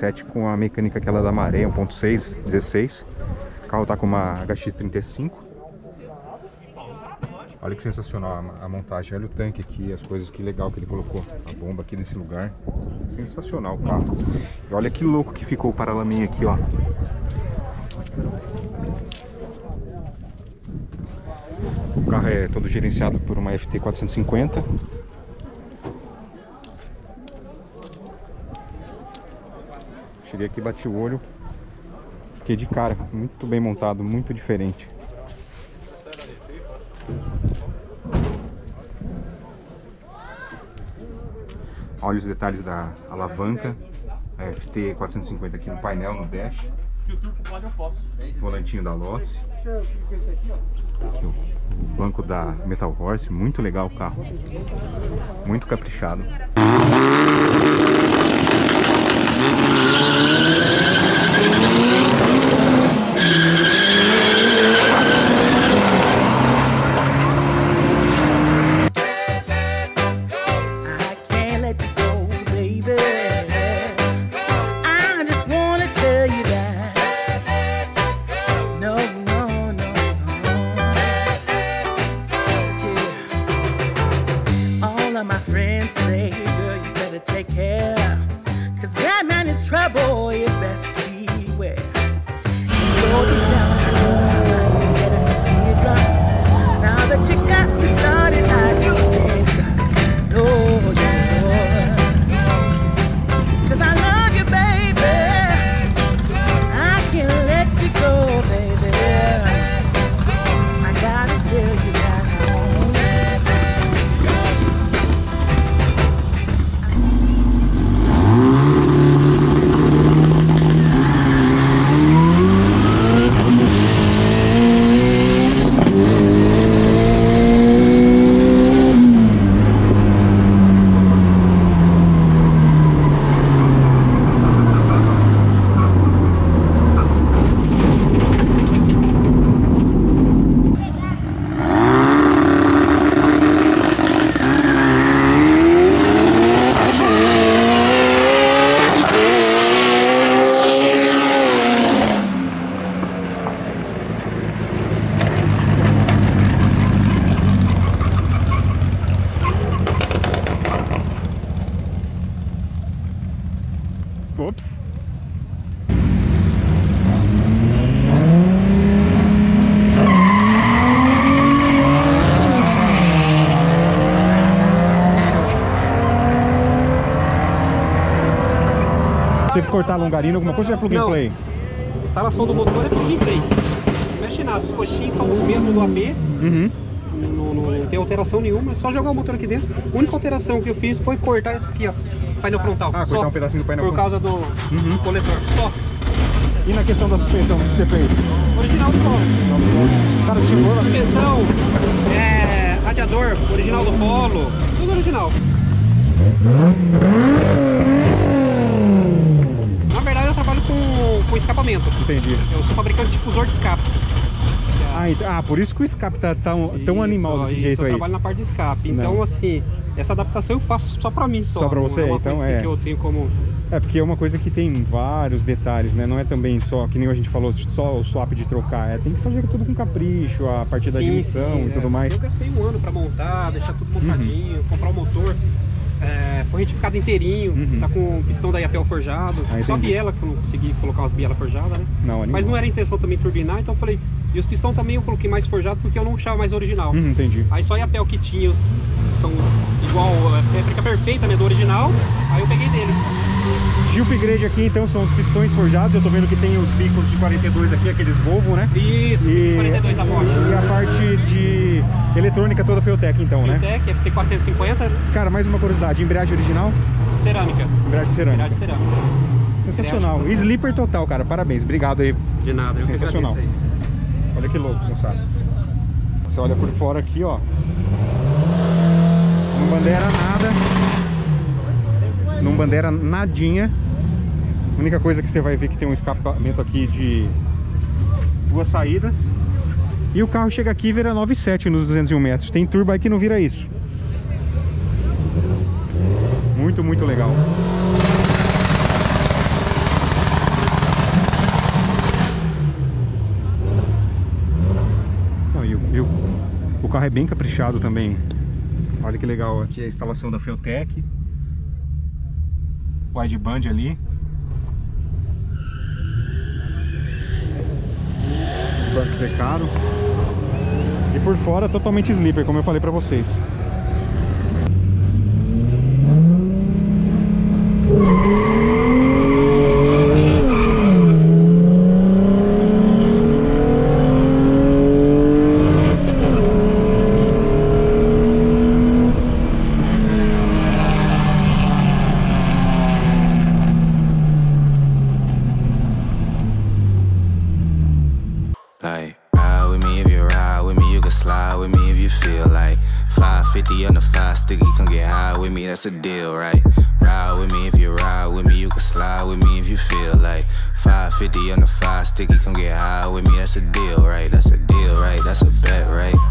1.7 com a mecânica aquela da maré, 1.6, 16. O carro tá com uma HX35. Olha que sensacional a, a montagem, olha o tanque aqui, as coisas, que legal que ele colocou a bomba aqui nesse lugar. Sensacional o carro. E olha que louco que ficou o paralaminha aqui, ó. O carro é todo gerenciado por uma FT450 Cheguei aqui, bati o olho, fiquei de cara, muito bem montado, muito diferente. Olha os detalhes da alavanca, FT 450 aqui no painel, no dash. Se o turco pode, eu posso. Volantinho da Lotus. Aqui o banco da Metal Horse, muito legal o carro. Muito caprichado. thank Teve que cortar a longarina, alguma coisa ou é plug and play? Instalação do motor é plug and play. Não mexe nada, os coxinhos são os mesmos do AP. Uhum. Não, não, não, tem alteração nenhuma, é só jogar o motor aqui dentro. A única alteração que eu fiz foi cortar esse aqui, ó. Painel frontal. Ah, cortar um pedacinho do painel Por causa do, uhum. coletor. Só. E na questão da suspensão, o que você fez? Original do Polo. Cara, chegou na suspensão, é, radiador, original do Polo, tudo original. Na verdade eu trabalho com, com escapamento. Entendi. Eu sou fabricante de difusor de escape. Ah, então, ah, por isso que o escape tá tão, isso, tão animal desse isso, jeito eu aí. Eu trabalho na parte de escape. Então, Não. assim, essa adaptação eu faço só pra mim só. Só pra você, é então é. que eu tenho como... É, porque é uma coisa que tem vários detalhes, né? Não é também só, que nem a gente falou, só o swap de trocar. É, tem que fazer tudo com capricho, a partir da sim, sim, e é. tudo mais. Eu gastei um ano pra montar, deixar tudo montadinho, uhum. comprar o motor. É, foi retificado inteirinho, uhum. tá com o pistão da Iapel forjado. Ah, só a biela que eu não consegui colocar as bielas forjadas, né? Não, Mas não era a intenção também turbinar, então eu falei. E os pistão também eu coloquei mais forjado porque eu não achava mais original. Uhum, entendi. Aí só a Iapel que tinha, os, são igual, é, réplica perfeita né, do original, aí eu peguei deles. De upgrade aqui então são os pistões forjados, eu tô vendo que tem os bicos de 42 aqui, aqueles Volvo, né? Isso, e, 42 da Bosch. E a parte de eletrônica toda Feutec então, Feutec, né? FT 450. Cara, mais uma curiosidade, embreagem original? Cerâmica. Embreagem cerâmica. Embreagem cerâmica. Sensacional. Embreagem. Sleeper total, cara, parabéns, obrigado aí. De nada, eu Sensacional. Olha que louco, moçada. Você olha por fora aqui, ó. Não bandeira nada não bandeira nadinha. A única coisa que você vai ver que tem um escapamento aqui de duas saídas. E o carro chega aqui e vira 9,7 nos 201 metros. Tem turbo aí que não vira isso. Muito, muito legal. Carro é bem caprichado também. Olha que legal, aqui é a instalação da Feltec. Wideband ali. Os bancos secaram. E por fora totalmente sleeper, como eu falei pra vocês. 550 on the five sticky, come get high with me, that's a deal, right? Ride with me if you ride with me, you can slide with me if you feel like 550 on the five sticky, come get high with me, that's a deal, right? That's a deal, right? That's a bet, right?